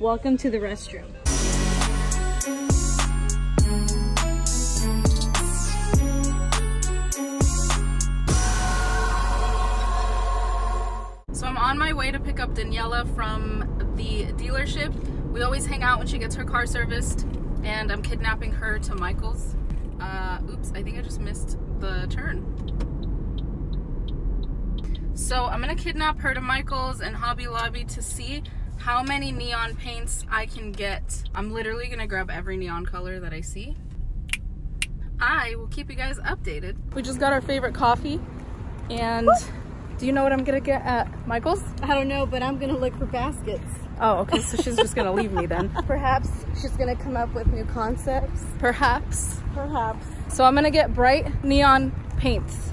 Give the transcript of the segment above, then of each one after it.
Welcome to the restroom. So I'm on my way to pick up Daniela from the dealership. We always hang out when she gets her car serviced and I'm kidnapping her to Michael's. Uh, oops, I think I just missed the turn. So I'm gonna kidnap her to Michael's and Hobby Lobby to see how many neon paints I can get. I'm literally gonna grab every neon color that I see. I will keep you guys updated. We just got our favorite coffee and do you know what I'm gonna get at Michael's? I don't know, but I'm gonna look for baskets. Oh, okay, so she's just gonna leave me then. Perhaps she's gonna come up with new concepts. Perhaps. Perhaps. So I'm gonna get bright neon paints.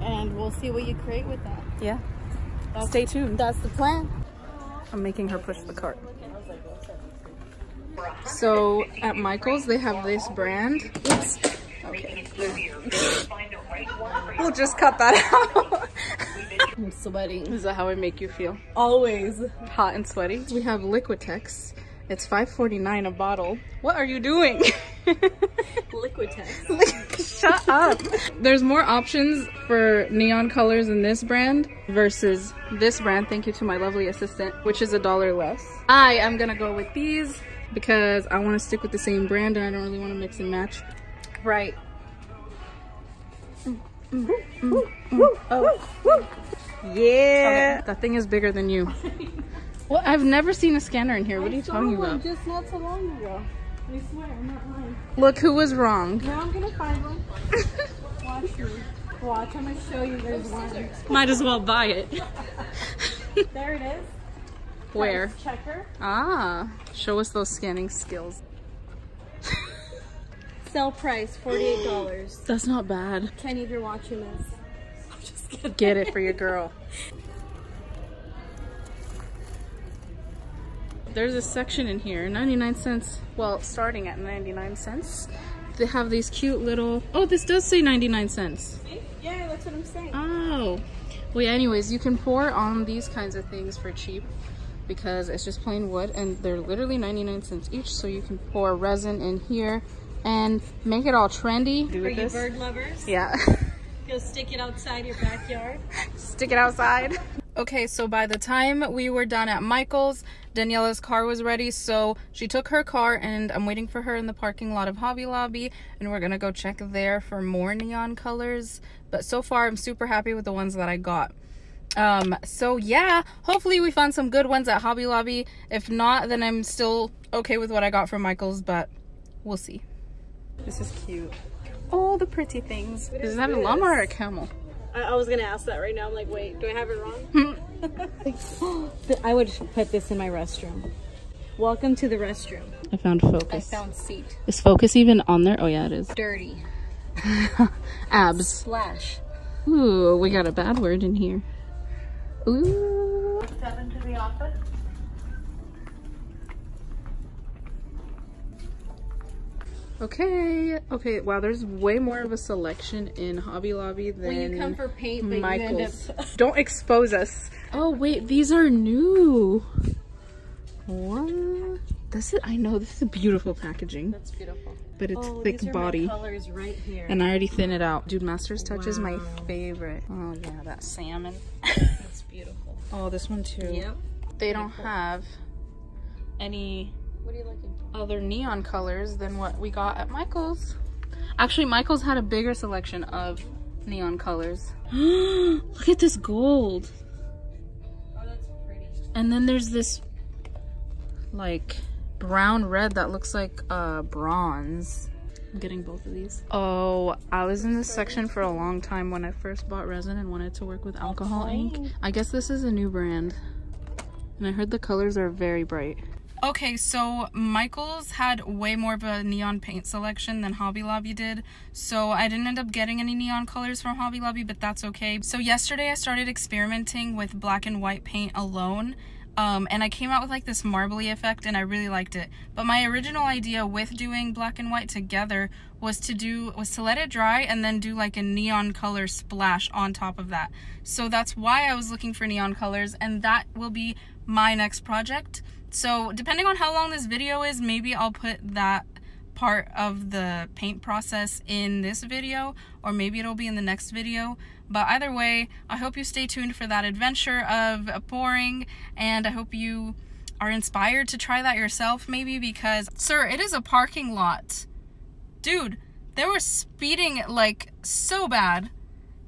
And we'll see what you create with that. Yeah. That's, Stay tuned. That's the plan. I'm making her push the cart. So at Michael's, they have this brand. Oops. Okay. We'll just cut that out. I'm sweating. Is that how I make you feel? Always. Hot and sweaty. We have Liquitex. It's $5.49 a bottle. What are you doing? Liquitex. Shut up. There's more options for neon colors in this brand versus this brand. Thank you to my lovely assistant, which is a dollar less. I am gonna go with these because I want to stick with the same brand and I don't really want to mix and match. Right. Mm, mm, mm, mm. Oh. Yeah. Okay. That thing is bigger than you. well, I've never seen a scanner in here. What are you talking about? just not so long ago. I swear, I'm not lying. Look who was wrong. Now I'm gonna find one. Watch me. Watch, I'm gonna show you there's one. Might as well buy it. there it is. Where? Price checker. Ah, show us those scanning skills. Sell price, $48. That's not bad. Kenny, if you're watching this. I'm just kidding. Get it for your girl. There's a section in here, 99 cents. Well, starting at 99 cents. They have these cute little, oh, this does say 99 cents. See? Yeah, that's what I'm saying. Oh. Well, yeah, anyways, you can pour on these kinds of things for cheap because it's just plain wood and they're literally 99 cents each. So you can pour resin in here and make it all trendy. Do For you this. bird lovers? Yeah. Go stick it outside your backyard. stick it outside. Okay, so by the time we were done at Michael's, Daniela's car was ready, so she took her car and I'm waiting for her in the parking lot of Hobby Lobby and we're gonna go check there for more neon colors. But so far, I'm super happy with the ones that I got. Um, so yeah, hopefully we found some good ones at Hobby Lobby. If not, then I'm still okay with what I got from Michael's, but we'll see. This is cute. All the pretty things. Is, is that this? a llama or a camel? I, I, was gonna ask that right now. I'm like, wait, do I have it wrong? I would put this in my restroom. Welcome to the restroom. I found focus. I found seat. Is focus even on there? Oh yeah, it is. Dirty. Abs. Splash. Ooh, we got a bad word in here. Ooh. Seven to the office. Okay, okay, wow, there's way more of a selection in Hobby Lobby than when you come for paint, but Michael's. Up... Don't expose us. Oh wait, these are new. What? This is, I know, this is a beautiful packaging. That's beautiful. But it's oh, thick body. colors right here. And I already thin it out. Dude, Master's Touch wow. is my favorite. Oh yeah, that salmon. That's beautiful. Oh, this one too. Yep. They don't have any what are you looking other neon colors than what we got at Michael's. Actually, Michael's had a bigger selection of neon colors. Look at this gold. Oh, that's pretty. And then there's this like brown red that looks like uh, bronze. I'm getting both of these. Oh, I was in this section for a long time when I first bought resin and wanted to work with alcohol ink. I guess this is a new brand. And I heard the colors are very bright. Okay, so Michaels had way more of a neon paint selection than Hobby Lobby did. So I didn't end up getting any neon colors from Hobby Lobby, but that's okay. So yesterday I started experimenting with black and white paint alone. Um, and I came out with like this marbly effect and I really liked it. But my original idea with doing black and white together was to do was to let it dry and then do like a neon color splash on top of that. So that's why I was looking for neon colors and that will be my next project. So depending on how long this video is, maybe I'll put that part of the paint process in this video or maybe it'll be in the next video. But either way I hope you stay tuned for that adventure of pouring and I hope you are inspired to try that yourself maybe because sir it is a parking lot. Dude they were speeding like so bad.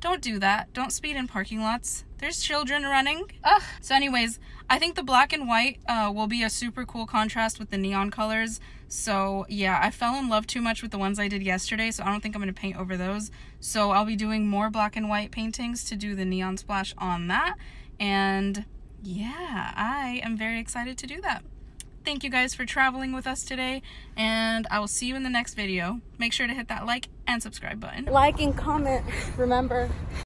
Don't do that. Don't speed in parking lots there's children running. Ugh. So anyways, I think the black and white uh, will be a super cool contrast with the neon colors. So yeah, I fell in love too much with the ones I did yesterday, so I don't think I'm going to paint over those. So I'll be doing more black and white paintings to do the neon splash on that. And yeah, I am very excited to do that. Thank you guys for traveling with us today, and I will see you in the next video. Make sure to hit that like and subscribe button. Like and comment, remember.